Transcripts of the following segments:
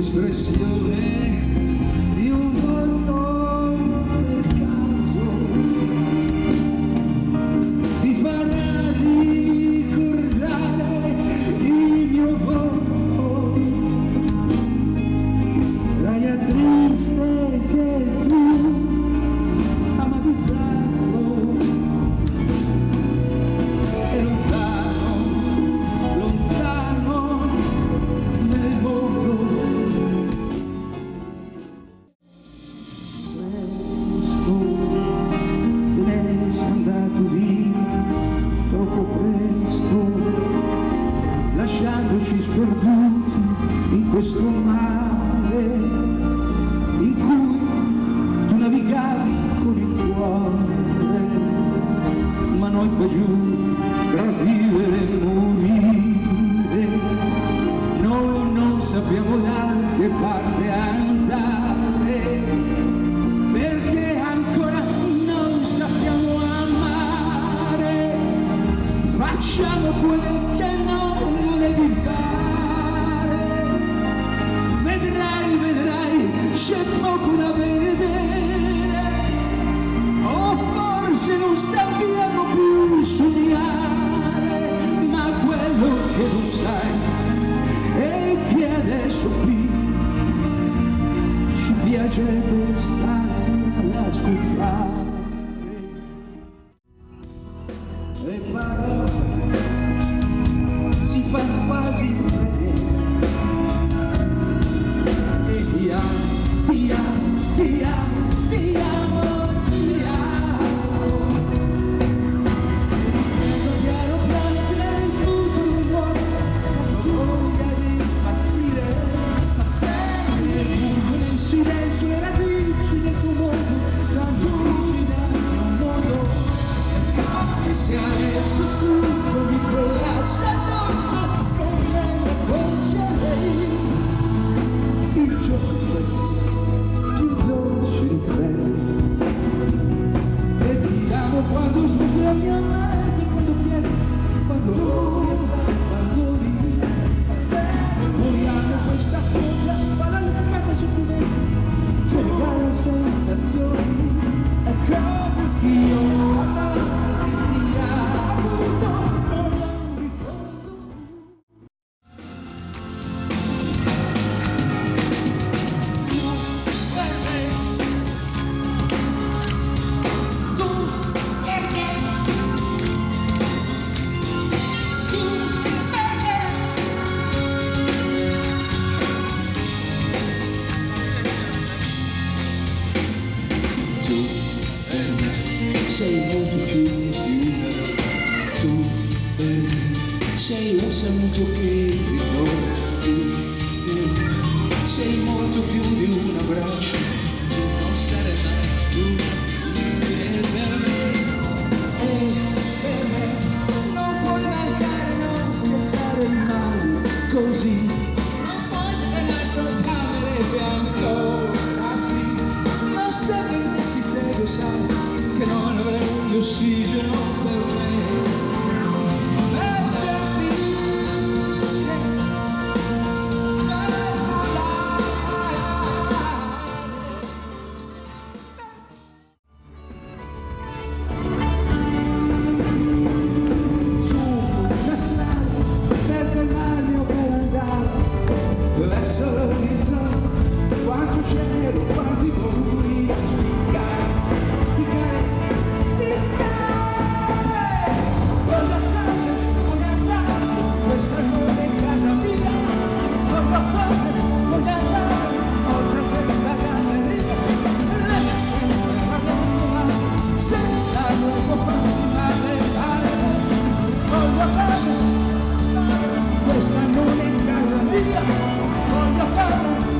expressão. Would you sei un saluto che ritrova più. Sei molto più di un abbraccio, tu non sarai mai più utile per me. E per me non puoi mancare, non scherzare mai così. Non puoi tenere col camere bianco, ah sì. Ma sempre ti prego sai che non avrei ossigeno per me. quanto cielo, quanti volumi da spiccare, spiccare, spiccare. Voglio andare, voglio andare, questa non è casa mia, voglio andare, voglio andare, oltre questa galleria, Madonna, senza nuovo continuare, voglio andare, questa non è casa mia, voglio andare,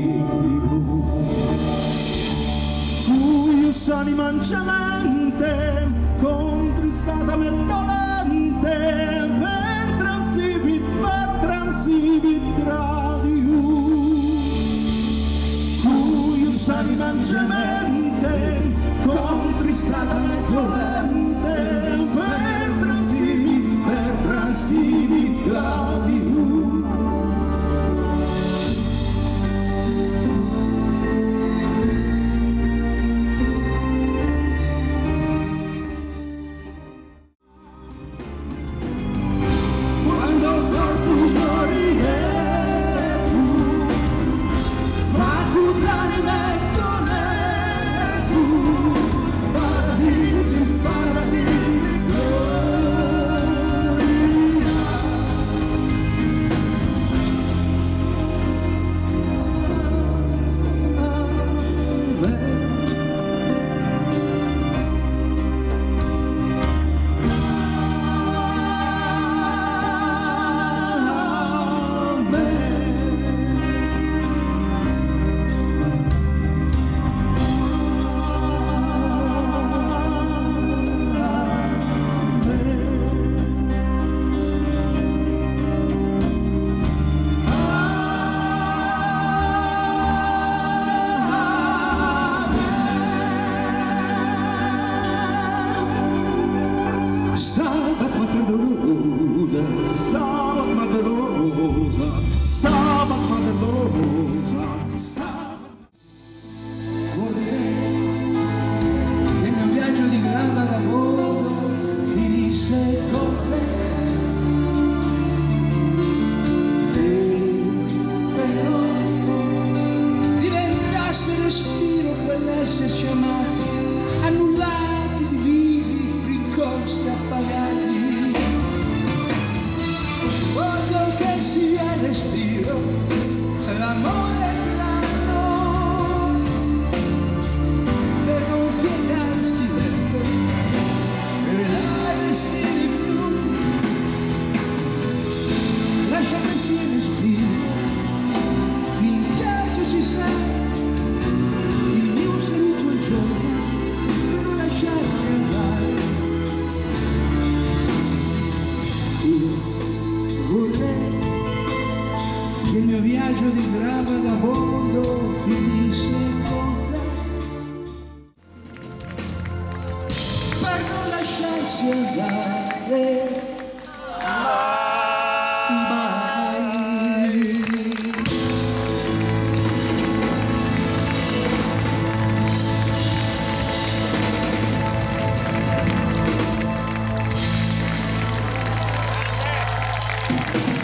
più. Cuius animanciamente, contristata me dolente, per transibit, per transibit gradius. Cuius animanciamente, contristata me dolente, per transibit, per transibit gradius. il mio viaggio di vagabondo finisse con te. Per non lasciarsi andare. Thank